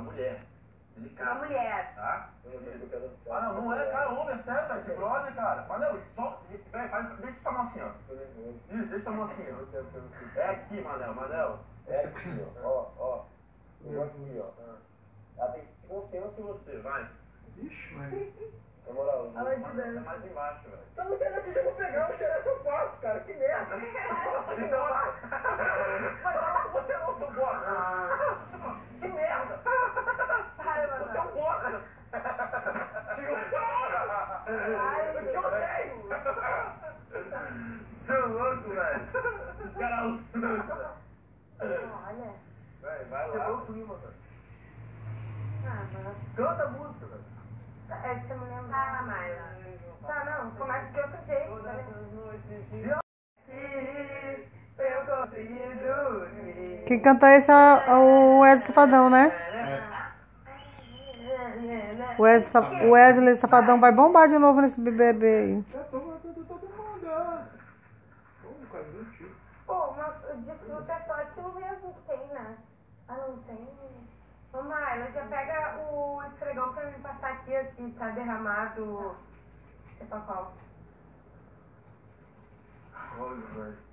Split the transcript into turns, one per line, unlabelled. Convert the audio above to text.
da mulher.
Uma
Delicado,
mulher.
tá? Ah, não, não é, cara, homem, é sério, cara, de brother, cara. Mas não, só, véi, faz, deixa sua mão assim, ó. Isso, deixa sua mão assim, ó. É aqui, Manel, Manel.
É aqui, ó. Ó, ó. Eu aqui, ó. Ela tem confiança em você, vai.
Ixi, mas.
Na moral.
Ela
é mais embaixo, velho.
Então não tem nada de eu vou pegar, os caras eu faço, cara, que merda. Nossa, então vai. Mas você não, seu bosta. Que merda.
Para,
Você é um
mano.
bosta. Tio,
Ai,
eu te odeio. Seu louco, velho. Cara louco.
Olha.
Vai, vai lá.
o clima, velho.
Ah, mano.
Canta a música, velho.
É, deixa eu me lembrar. Ah, Maila. Tá, não. Começa de outro jeito. dormir.
Quem canta esse é o Wesley Safadão, né? O Wesley, o Wesley Safadão vai bombar de novo nesse BBB aí.
Eu tô matando todo mundo. Pô, cara, mentiu.
Pô, mas de fruta é só aquilo mesmo que tem, né? Ah, não tem? Ô, Maila, já pega o esfregão pra me passar aqui, aqui tá derramado. Sei pra qual.
Olha, velho.